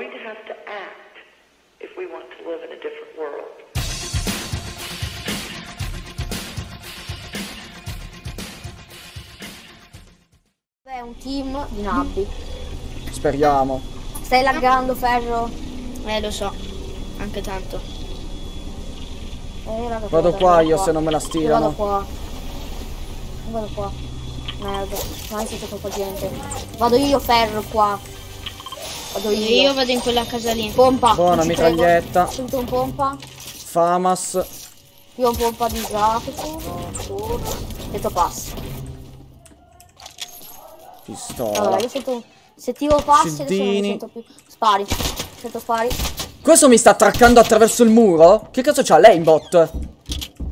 going to have to act if we want to live in a different world. È un team di nabbi. Speriamo. Stai laggando, Ferro? Eh, lo so. Anche tanto. Eh, Vado guarda, qua vado io qua. se non me la Io vado stirano. qua. Io vado qua. Merda. Non c'è troppa gente. Vado io, Ferro, qua. Vado io. Io vado in quella casa lì. Pompa. Buona mitraglietta. Sento un pompa. Famas. Io ho un pompa di grafico. Detto passo. Pistola. Allora, io sento un... Se tiro passi adesso non mi Cildini. sento più. Spari. Sento spari. Questo mi sta attraccando attraverso il muro? Che cazzo c'ha? Lei in bot?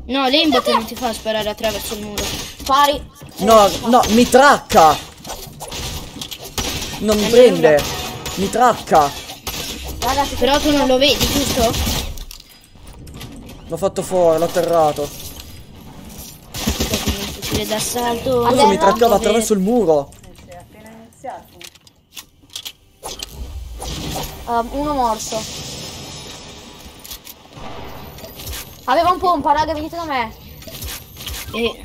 No, l'aimbot non ti fa sparare attraverso il muro. Spari. No, no, mi tracca. Non mi Eh, prende. Mi tracca. Ragazzi, Però tu non lo vedi, giusto? L'ho fatto fuori, l'ho atterrato. Fucile d'assalto. Mi traccava attraverso il muro. Ehm, uno morso. Aveva un pompa, raga, venite da me. E,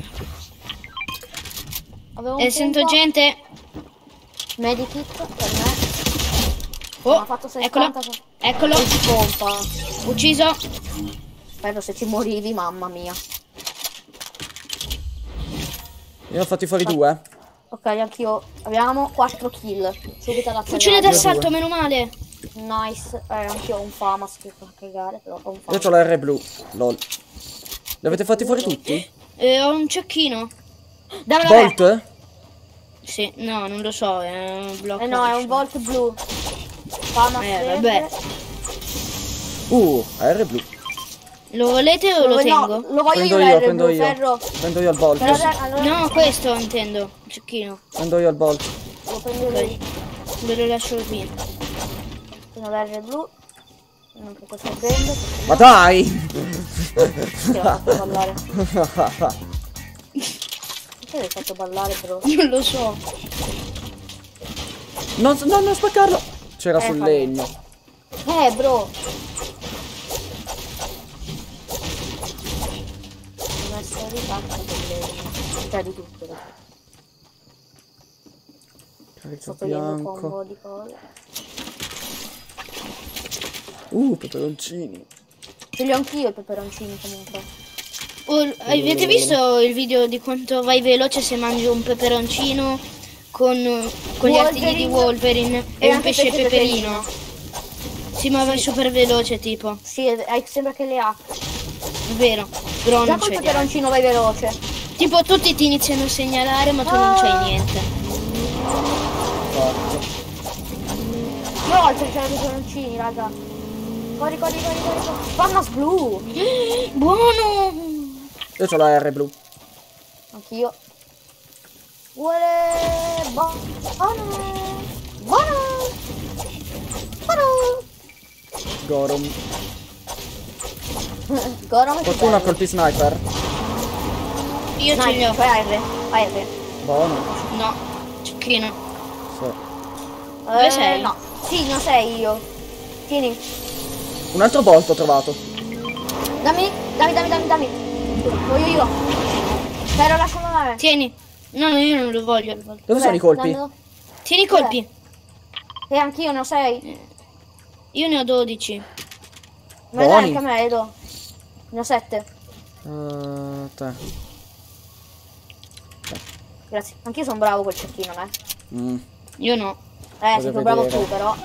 Aveva un e sento gente. Medikit. Oh, ha fatto 60 eccolo. Eccolo. Si pompa. Ucciso. Spero se ci morivi, mamma mia. Io ne ho fatti fuori due. Ok, anch'io. Abbiamo 4 kill. Subito alla Fucile d'assalto, meno male. Nice. Eh, anch'io ho un famas che fa cagare, però ho un Io famas. ho la R blu. Lol. Li avete fatti fuori tutti? Eh, ho un cecchino. Dammi da me. Bolt? Sì, no, non lo so, è un blocco. Eh no, è un volt blu. Famas Eh, vabbè. Uh, R blu. Lo volete o lo No, tengo? lo voglio Prendo io, io, prendo blu, io. ferro. Prendo io il bolt. Però, allora, No, questo intendo. Cecchino. Prendo io il bolt. lo prendo io. Ve lo lascio qui. Prendo l'R blu. Non che questo prendo. Ma dai! Perché l'ho fatto ballare? Perché l'hai fatto ballare, bro? Non lo so. Non, no, non spaccarlo! C'era Eh, sul fa legno. Eh, bro. Devo essere rifatta delle... Cioè di tutto. Sto togliendo un bianco. combo di cose. Uh, peperoncini. Ce li ho anch'io i peperoncini comunque. Oh, avete visto il video di quanto vai veloce se mangi un peperoncino con, con gli artigli di Wolverine e, un pesce pesce peperino? Sì, ma vai super veloce, tipo. Sì, sembra che le ha. È vero. Però non c'è peperoncino vai veloce. Tipo, tutti ti iniziano a segnalare, ma tu non Ah. c'hai niente. Io ho altri c'erano i peperoncini, raga. Corri, corri, corri, corri. corri. Famas blu. Buono! Io ho la R blu. Anch'io. Vuole... Buono. Buono. Buono. Gorum. Gorom più Qualcuno ha colpi sniper? Io ce li ho. fai R. Fai R. Buono. No, cecchino. Sì. Dove Eh, sei? No. Sì, non sei io. Tieni. Un altro bolt ho trovato. Dammi, dammi, dammi, dammi, dammi. Voglio io. Però lascialo me. Tieni. No, no, io non lo voglio. Dove Dov'è? sono i colpi? Dammelo. Tieni i colpi. E anch'io ne ho sei. Io ne ho 12. Ma dai, anche a me, le do. Ne ho sette. Uh, te. Grazie. Anch'io sono bravo col cecchino, eh. Mm. Io no. Eh, sei più bravo tu, però.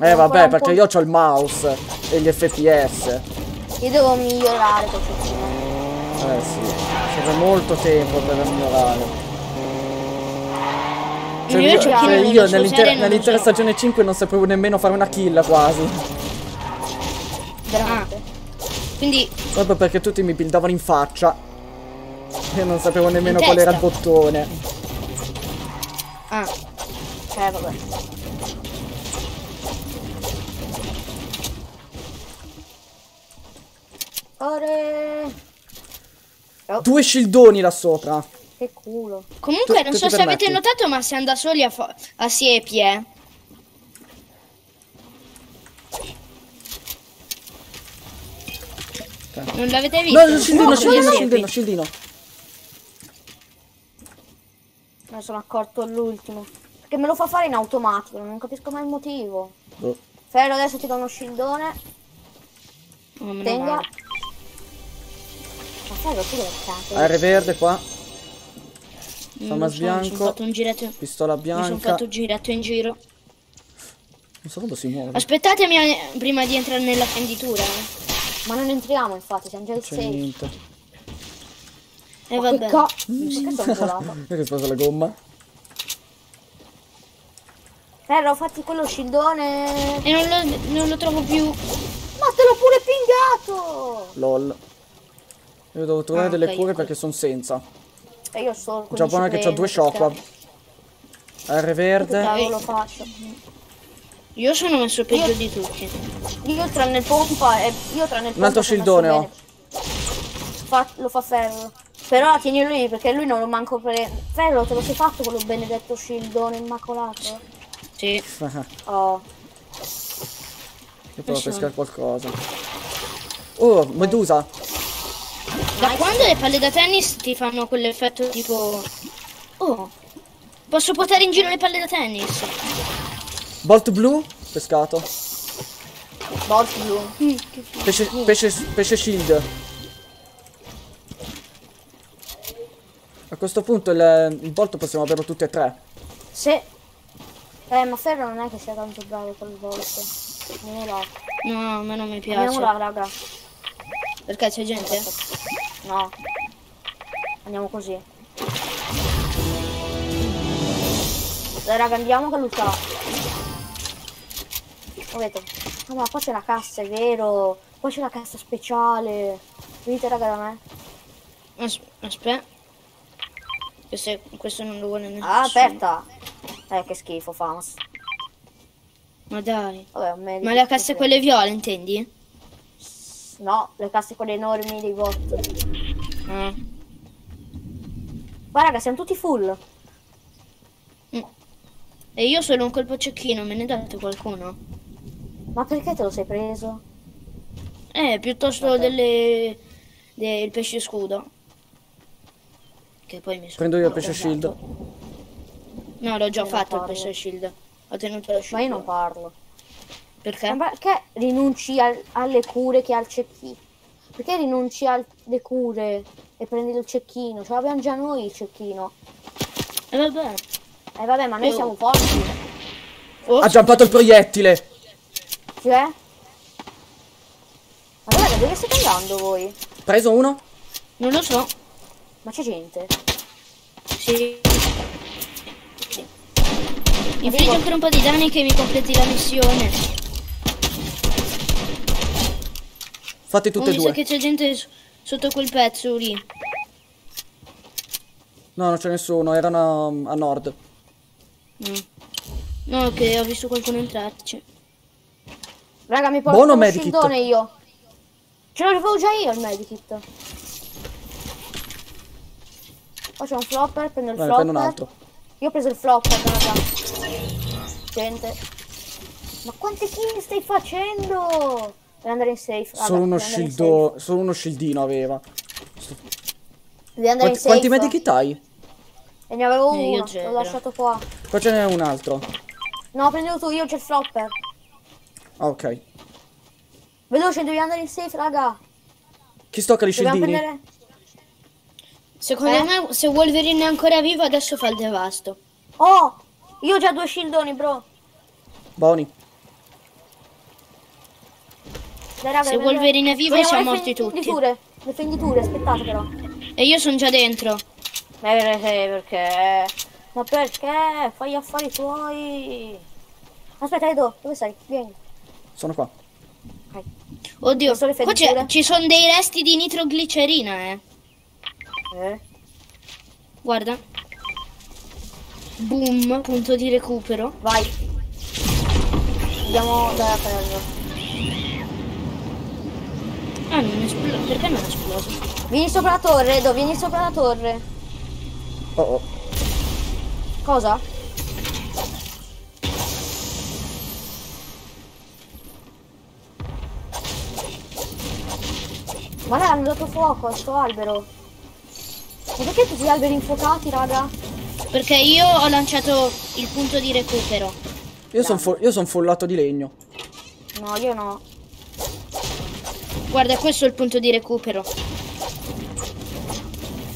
Eh vabbè, perché io ho il mouse e gli FPS. Io devo migliorare col cecchino. Eh sì. Serve molto tempo per migliorare. Cioè, Io cioè, io nell'intera stagione 5 non sapevo nemmeno fare una kill quasi. Veramente. Quindi, Proprio perché tutti mi buildavano in faccia. E non sapevo nemmeno qual era il bottone. ah, Eh, vabbè. Ore. Oh. Due shieldoni là sopra. Che culo. Comunque, tu, non so se avete notato, ma siamo da soli a, a siepi, eh. Okay. Non l'avete visto? No, no, shieldino, no, shieldino, shieldino, shieldino. Me sono accorto all'ultimo. Perché me lo fa fare in automatico, non capisco mai il motivo. Oh. Ferro, adesso ti do uno shieldone. Oh, Tenga. Male. AR verde qua. Famas so, Mi sono bianco. fatto un giretto. Pistola Mi sono bianca. fatto un giretto in giro. Non so come si muove. Aspettatemi eh, prima di entrare nella fenditura. eh. Ma non entriamo infatti, siamo già C'è 6. niente. E Ma vabbè. che ca... Perché sono? Perché sposa la gomma? Ferro, fatti quello scildone. E non lo, non lo trovo più. Ma te l'ho pure pingato! LOL. Io devo trovare Ah, delle ok, cure perché sono senza. E io sto con buona che ho due shock qua. AR verde. Che lo faccio? Io sono messo peggio di tutti. Io tranne il pompa e io tranne il pompa Un altro sono scildone messo ho. bene. Fa- lo fa ferro. Però tienilo lì perché lui non lo manco per. Ferro, te lo sei fatto quello benedetto scildone immacolato? Sì. Oh. Io provo a pescare qualcosa. Oh, medusa. Da quando le palle da tennis ti fanno quell'effetto tipo... Oh, posso portare in giro le palle da tennis? Bolt blu. Pescato. Bolt blu. Mm. Pesce, pesce, pesce shield. A questo punto il, il bolt possiamo averlo tutti e tre. Se. Eh, ma Ferro non è che sia tanto bravo quel volte. Andiamo là. No, a me non mi piace. Andiamo là, raga. Perché c'è gente? No. Andiamo così. Dai raga, andiamo che sa. Vedete? No, ma qua c'è la cassa, è vero. Qua c'è la cassa speciale. Venite raga da me. As- Aspetta. Questo, questo non lo vuole nessuno. Ah, aperta. Eh, che schifo, Famos. Ma dai. Vabbè. Ma le casse quelle viole, intendi? No, le casse quelle enormi dei bot. Ah. Ma raga, siamo tutti full. E io solo un colpo cecchino, me ne date qualcuno? Ma perché te lo sei preso? Eh, piuttosto delle... del pesce scudo. Che poi mi sono... Prendo io il pesce shield. No, l'ho già fatto il pesce shield. Ho tenuto lo shield. Ma io non parlo. Perché? Ma perché rinunci al- alle cure che ha il cecchino? Perché rinunci alle cure e prendi il cecchino? Ce l'abbiamo già noi il cecchino. E vabbè. Eh vabbè, ma noi Io- siamo forti. Oh, Ha giampato il proiettile. Cioè? Ma guarda, dove state andando voi? Preso uno. Non lo so. Ma c'è gente. Sì. Sì. Infliggi ancora un po' di danni che mi completi la missione. Fatti Oh, tutte e mi sa due. che c'è gente sotto quel pezzo lì. No, non c'è nessuno. Erano um, a nord. Mm. No, che ho visto qualcuno entrarci. Raga, mi porto Buono uno medikit. scildone io. Ce l'avevo già io il medikit. C'è un flopper, prendo il Bene, flopper. prendo un altro. Io ho preso il flopper, raga. Gente. Ma quante kill stai facendo? Devi andare in safe. raga, Solo uno shieldo. Solo uno shieldino aveva. safe. Devi andare Quanti, in safe. quanti medikit hai? E ne avevo Eh, uno, l'ho lasciato qua. Qua ce n'è un altro. No, prendilo tu, io c'ho il flopper. Ok. Veloce, devi andare in safe, raga. Chi stocca i Dobbiamo shieldini? prendere... Secondo Eh? me, se Wolverine è ancora vivo, adesso fa il devasto. Oh, io ho già due shieldoni, bro. Boni. Dai, raga, Se Wolverine è vivo, Vogliamo siamo morti tutti. fenditure, Le fenditure, aspettate però. E io sono già dentro. Eh, perché? Ma perché? Fai gli affari tuoi. Aspetta, Edo, dove sei? Vieni. Sono qua. Oddio, Posso le qua ci sono dei resti di nitroglicerina, eh. Eh? Guarda. Boom, punto di recupero. Vai. Andiamo da ferro. Ah, non è esploso. Perché non è esploso? Vieni sopra la torre, Edo, vieni sopra la torre. Oh oh. Cosa? Ma là hanno dato fuoco al suo albero. Ma perché tutti gli alberi infuocati, raga? Perché io ho lanciato il punto di recupero. Io sono io son follato di legno. No, io no. Guarda, questo è il punto di recupero.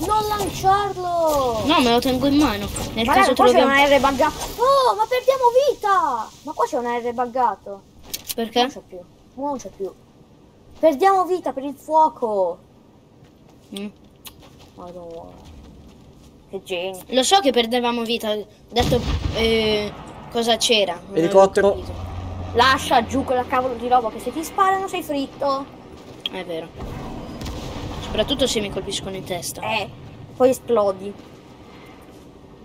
Non lanciarlo! No, me lo tengo in mano. Nel Ma caso raga, qua c'è troviamo... un R buggato. Oh, ma perdiamo vita! Ma qua c'è un R buggato. Perché? Non c'è più. Non c'è più. Perdiamo vita per il fuoco. Mm. Madonna. Che genio. Lo so che perdevamo vita. Ho detto eh, cosa c'era. Elicottero. Lascia giù quella cavolo di roba che se ti sparano sei fritto. È vero. Soprattutto se mi colpiscono in testa. Eh, poi esplodi.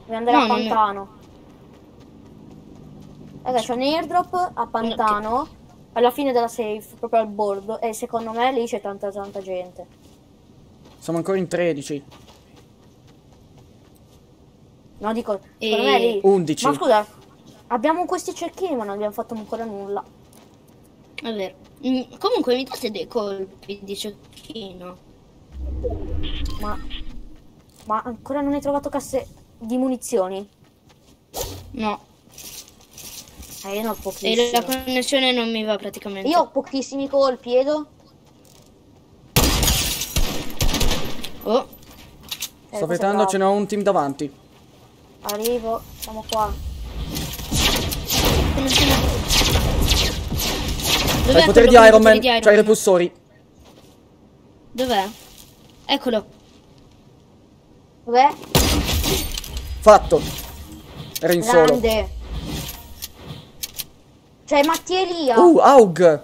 Devi andare No, a Pantano. Raga, c'è un airdrop a Pantano. Alla fine della safe, proprio al bordo. E secondo me lì c'è tanta tanta gente. Siamo ancora in 13. No, dico, E- secondo me lì. 11. Ma scusa, abbiamo questi cecchini ma non abbiamo fatto ancora nulla. È vero. Mm, comunque mi date dei colpi di cecchino. Ma. Ma ancora non hai trovato casse di munizioni? No. Eh, io ne ho E pochissimi. la connessione non mi va praticamente. Io ho pochissimi colpi, Edo. Oh, Eh, Sto aspettando, ce n'ho un team davanti. Arrivo, siamo qua. connessione. C'hai Dov'è il potere di Iron Man, di Iron c'hai i repulsori. Dov'è? Eccolo. Dov'è? Fatto. Era in solo. Grande. C'è Matti Elia. Uh, Aug.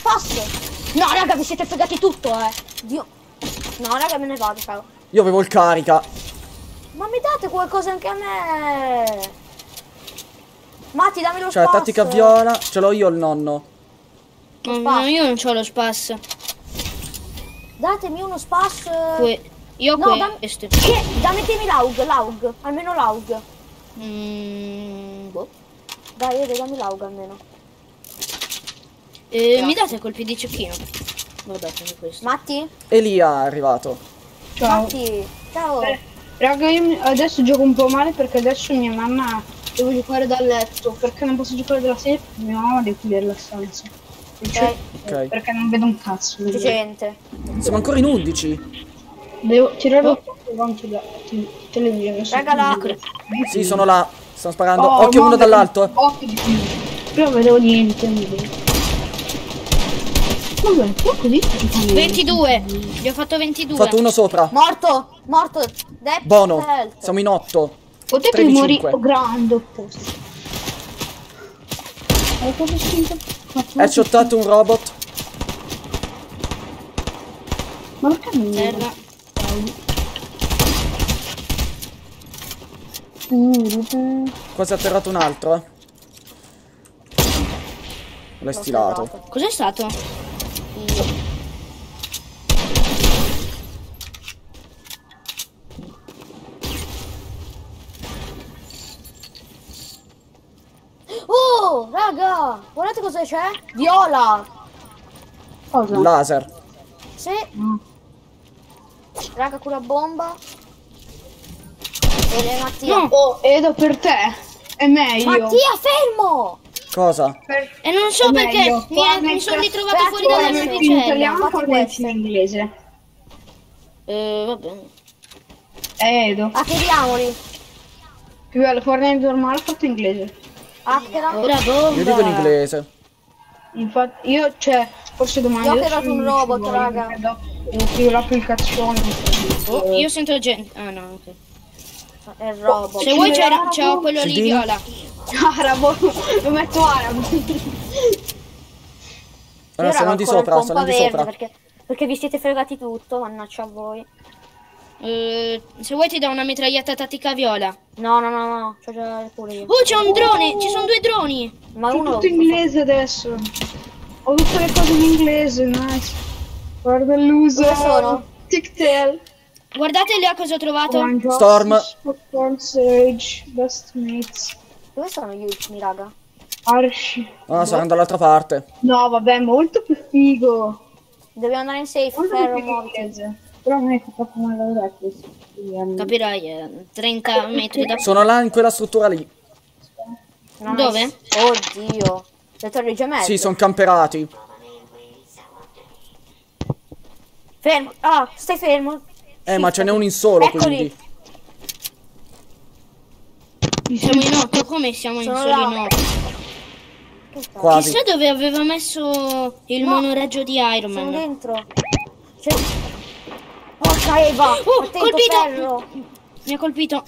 Posso? No, raga, vi siete fregati tutto, eh. Dio. No, raga, me ne vado, ciao. Io avevo il carica. Ma mi date qualcosa anche a me? Matti, dammi lo Cioè, spazio. tattica viola. Ce l'ho io il nonno. No, spazio. no, io non ho lo spasso. Datemi uno spazio. Que- io ho No, dam- questo. Che? Dammi l'aug, l'aug. Almeno l'aug. Mm, boh. Dai, Ede, dammi l'aug almeno. Eh, mi date colpi di cecchino? Vabbè, questo. Matti? Elia è arrivato. Ciao. Matti, ciao. Eh, raga, io adesso gioco un po' male perché adesso mia mamma devo giocare dal letto. Perché non posso giocare dalla serie? Mia mamma deve chiudere la stanza. Cioè, Ok. Perché non vedo un cazzo. C'è gente. Siamo ancora in 11. Devo tirare lo fuoco anche da te- televisione. Raga, là. Sì, sono là. Stanno sparando. Oh, Occhio no, uno dall'alto. eh. Occhio di più. Però vedevo niente. non. Vabbè, così ci fanno 22. Gli ho fatto 22. Ho fatto uno sopra. Morto, morto. Dep Buono. health. Siamo in 8. Potete 13, morire grande opposto. Hai? Headshottato un robot. Ma perché non Terra. Quasi ha atterrato un altro, eh. L'hai stilato. Cos'è stato? Oh, raga, guardate cosa c'è. Viola. Cosa? Laser. Sì. Raga, cura bomba. E le Mattia. No. Oh, Edo per te è meglio. Mattia, fermo! Cosa? Per- E non so è perché meglio. mi, è- mi sono ritrovato Aspetta, fuori dalla Fate Fortnite queste. in inglese. Eh, vabbè. Eh, Edo. Hackeriamoli. Più bello Fortnite normale fatto in inglese. Hackera. Ora bomba. Io dico in inglese. Infatti, io, cioè, forse domani... Io ho creato un robot, raga. Uso l'applicazione. Oh, io sento gente. Ah no, ok. È il robot. Se vuoi c'è, c'è quello lì viola. Arabo, lo metto arabo. Allora, sono di sopra, sono di sopra. Perché, perché vi siete fregati tutto, mannaggia a voi. Eh, se vuoi ti do una mitragliata tattica viola. No, no, no, no, c'ho già pure io. Oh, c'è un drone! Ci sono due droni! Ma uno... tutto in inglese adesso. Ho tutte le cose in inglese, nice. Guarda l'uso. Dove sono? Tic-tail. Guardate lì a cosa ho trovato. Storm. Popcorn Sage. Best mates. Dove sono gli ultimi, raga? Arshi. No, saranno dall'altra parte. No, vabbè, molto più figo. Dobbiamo andare in safe, Non ferro, inglese, Però non è che fa come la detto. quindi, ehm, Capirai, eh, 30 metri da... Sono là in quella struttura lì. Dove? Oddio. Le torri gemelle. Sì, sono camperati. Fermo. Ah, stai fermo. Eh, ma ce n'è uno in solo, Eccoli. quindi. Siamo in 8, come siamo in Sono soli là. in 8? Quasi. Chissà dove aveva messo il No. monoraggio di Iron Sono Man. dentro. C'è... Porca Eva. Oh, attento, colpito! ferro. Mi ha colpito.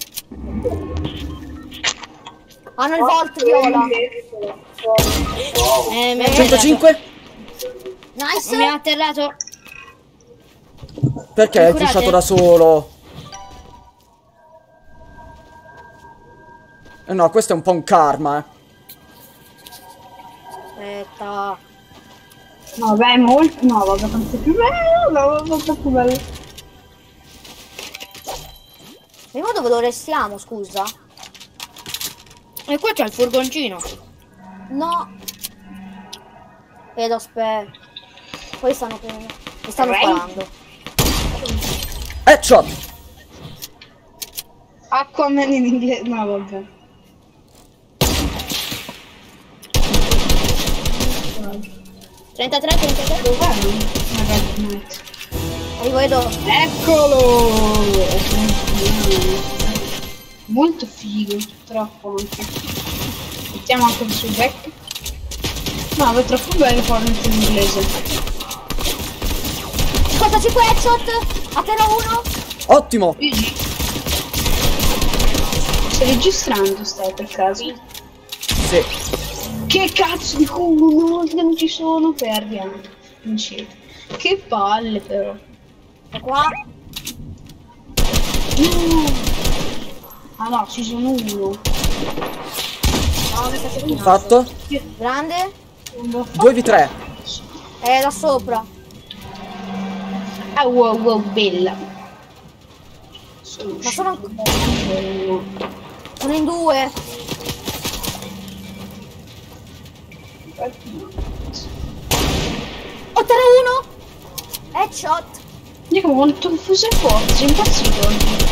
Hanno il volt viola. Eh, mi ha 105? Nice. Mi ha atterrato. Perché hai pushato da solo? Eh no, questo è un po' un karma, eh. Aspetta. No, beh, è molto. No, vabbè, quanto è più bello. No, quanto è più bello. Vediamo dove lo restiamo, scusa. E qua c'è il furgoncino. No. Vedo, aspetta. Poi stanno prendendo. Mi stanno Ray? sparando. Headshot! Aquaman in inglese. No, vabbè. 33, 33. Dov'è? Arrivo, vedo. Eccolo! Molto figo, troppo anche. Mettiamo anche sul back. No, è troppo bello farlo in inglese. 55 headshot. A terra uno. Ottimo! Luigi. Stai registrando stai per caso? Sì. Che cazzo di culo, non ci sono, perdi anche. Non ci. Che palle però. E qua. Ah no, ci sono uno. No. Fatto? Grande. 2v3. È da sopra. Ah wow wow bella. Sono Ma sono, uscito. sono in due. Ho terra uno. Headshot. Dico quanto fuso è forte, sei impazzito oggi.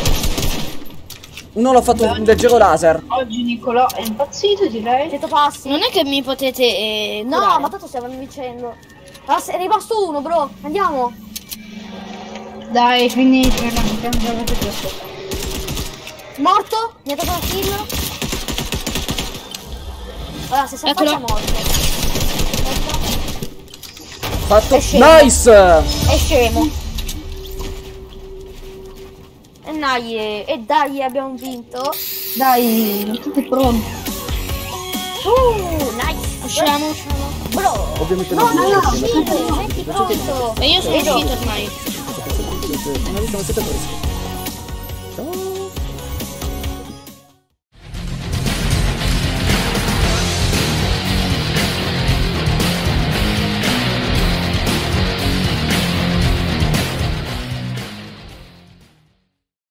Uno l'ho fatto un leggero laser. Oggi Nicolò è impazzito direi. 100 passi. Non è che mi potete eh, No, curare. ma tanto stiamo vincendo. Ah, è rimasto uno, bro. Andiamo. Dai, questo. Morto. Mi ha dato una kill. Allora, se sei faccia morto. Fatto. È scemo. Nice! È scemo. Dai, eh, e dai, abbiamo vinto. Dai, tutti pronti. Uh, nice. Usciamo. Bro. Ovviamente No, non no, no, siete sì, senti pronto. E io sono uscito ormai. Non siete. Ciao.